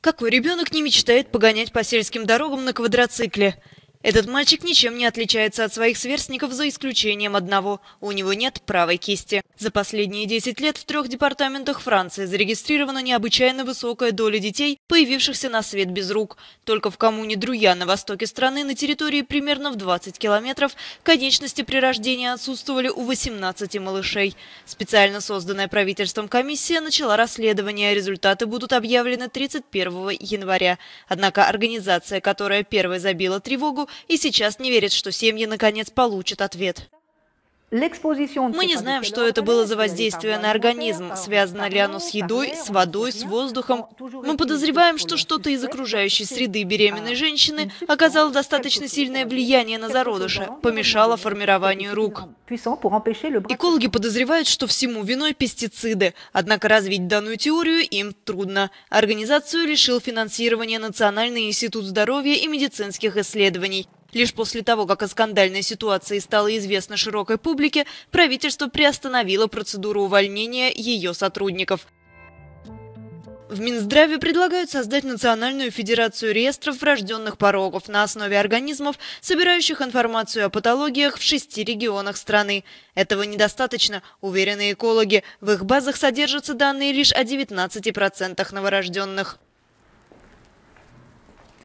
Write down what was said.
Какой ребенок не мечтает погонять по сельским дорогам на квадроцикле? Этот мальчик ничем не отличается от своих сверстников за исключением одного – у него нет правой кисти. За последние 10 лет в трех департаментах Франции зарегистрирована необычайно высокая доля детей, появившихся на свет без рук. Только в коммуне Друя на востоке страны на территории примерно в 20 километров конечности при рождении отсутствовали у 18 малышей. Специально созданная правительством комиссия начала расследование, результаты будут объявлены 31 января. Однако организация, которая первой забила тревогу, и сейчас не верит, что семьи наконец получат ответ. Мы не знаем, что это было за воздействие на организм, связано ли оно с едой, с водой, с воздухом. Мы подозреваем, что что-то из окружающей среды беременной женщины оказало достаточно сильное влияние на зародыша, помешало формированию рук. Экологи подозревают, что всему виной пестициды, однако развить данную теорию им трудно. Организацию лишил финансирования Национальный институт здоровья и медицинских исследований. Лишь после того, как о скандальной ситуации стало известно широкой публике, правительство приостановило процедуру увольнения ее сотрудников. В Минздраве предлагают создать Национальную федерацию реестров врожденных пороков на основе организмов, собирающих информацию о патологиях в шести регионах страны. Этого недостаточно, уверены экологи. В их базах содержатся данные лишь о 19% новорожденных.